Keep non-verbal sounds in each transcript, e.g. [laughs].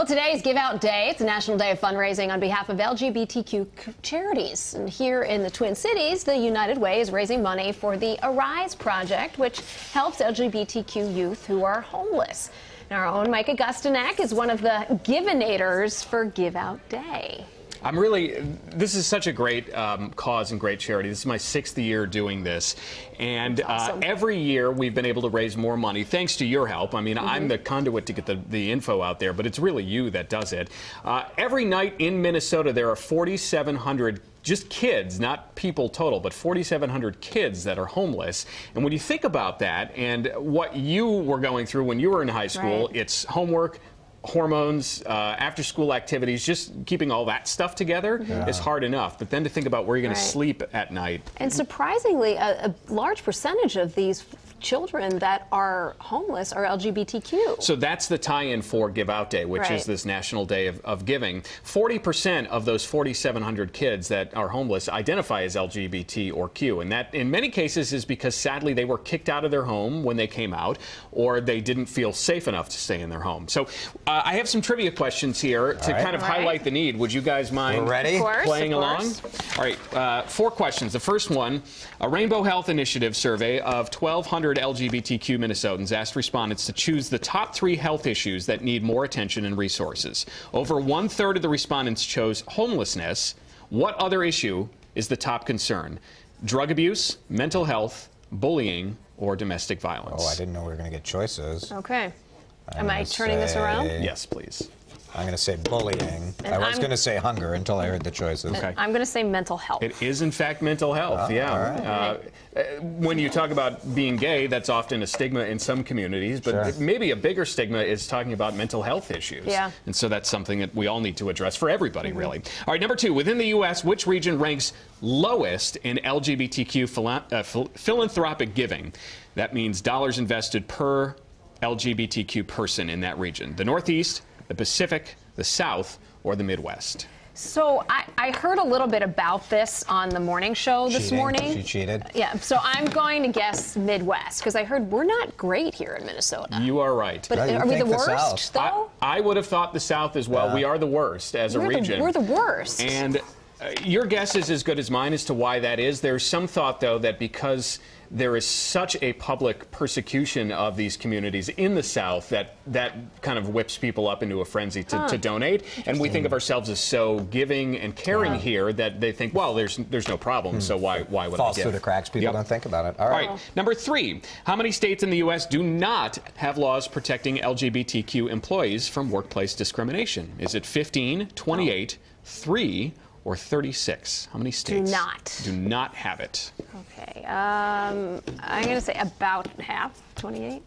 Well, today is Give Out Day. It's a national day of fundraising on behalf of LGBTQ charities. And here in the Twin Cities, the United Way is raising money for the Arise Project, which helps LGBTQ youth who are homeless. And our own Mike Augustyniak is one of the givenators for Give Out Day. I'm really, this is such a great um, cause and great charity. This is my sixth year doing this. And uh, awesome. every year we've been able to raise more money thanks to your help. I mean, mm -hmm. I'm the conduit to get the, the info out there, but it's really you that does it. Uh, every night in Minnesota, there are 4,700 just kids, not people total, but 4,700 kids that are homeless. And when you think about that and what you were going through when you were in high school, right. it's homework, hormones, uh, after school activities, just keeping all that stuff together yeah. is hard enough. But then to think about where you're going right. to sleep at night. And surprisingly, a, a large percentage of these children that are homeless are LGBTQ. So that's the tie-in for Give Out Day, which right. is this National Day of, of Giving. 40% of those 4,700 kids that are homeless identify as LGBT or Q, and that in many cases is because sadly they were kicked out of their home when they came out, or they didn't feel safe enough to stay in their home. So uh, I have some trivia questions here All to right. kind of right. highlight the need. Would you guys mind We're ready? Course, playing along? All right, uh, four questions. The first one, a Rainbow Health Initiative survey of 1,200 LGBTQ Minnesotans asked respondents to choose the top three health issues that need more attention and resources. Over one third of the respondents chose homelessness. What other issue is the top concern? Drug abuse, mental health, bullying, or domestic violence? Oh, I didn't know we were going to get choices. Okay. I'm Am I turning this around? Yes, please. I'm going to say bullying. And I was going to say hunger until I heard the choices. Okay. I'm going to say mental health. It is, in fact, mental health. Oh, yeah. Uh, uh, when you talk about being gay, that's often a stigma in some communities, but sure. maybe a bigger stigma is talking about mental health issues. Yeah. And so that's something that we all need to address for everybody, mm -hmm. really. All right, number two, within the U.S., which region ranks lowest in LGBTQ phila uh, philanthropic giving? That means dollars invested per LGBTQ person in that region. The Northeast, the Pacific, the South, or the Midwest? So I, I, heard a little bit about this on the morning show this Cheating. morning. She cheated. Yeah, so I'm going to guess Midwest because I heard we're not great here in Minnesota. You are right. But are we the, the worst, South. though? I, I, would have thought the South as well. Yeah. We are the worst as we're a region. The, we're the worst. And uh, your guess is as good as mine as to why that is. There's some thought, though, that because there is such a public persecution of these communities in the South that that kind of whips people up into a frenzy to, huh. to donate. And we think of ourselves as so giving and caring yeah. here that they think, well, there's there's no problem, hmm. so why why would Falls I give? through the cracks. People yep. don't think about it. All right. All right. Number three, how many states in the U.S. do not have laws protecting LGBTQ employees from workplace discrimination? Is it 15, 28, oh. 3, or 36? How many states do not do not have it? Okay, um, I'm going to say about half, 28.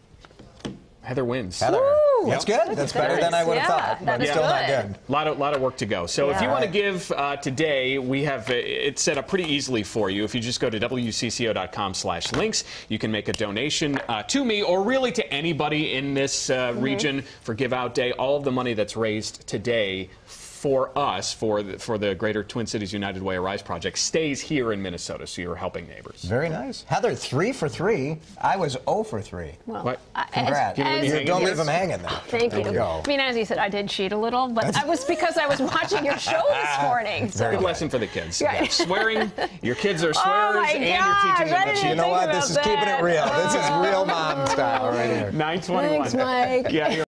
Heather wins. Heather. Woo! That's good. That's better than I would have yeah, thought, but still good. not good. A lot of, lot of work to go. So yeah. if you want to give uh, today, we have it set up pretty easily for you. If you just go to wcco.com slash links, you can make a donation uh, to me or really to anybody in this uh, mm -hmm. region for Give Out Day. All of the money that's raised today for us, for the, for the Greater Twin Cities United Way Arise project, stays here in Minnesota, so you're helping neighbors. Very nice. Heather, three for three. I was 0 for three. Well, what? Congrats. As, as, don't leave them hanging there. Thank there you. Go. I mean, as you said, I did cheat a little, but that was because I was watching your show this [laughs] morning. So. Good lesson for the kids. Right. Swearing, your kids are [laughs] oh swearers, oh and you're teaching them to. You know what? This is that. keeping it real. This is real mom style right here. 921. Thanks, Mike. yeah,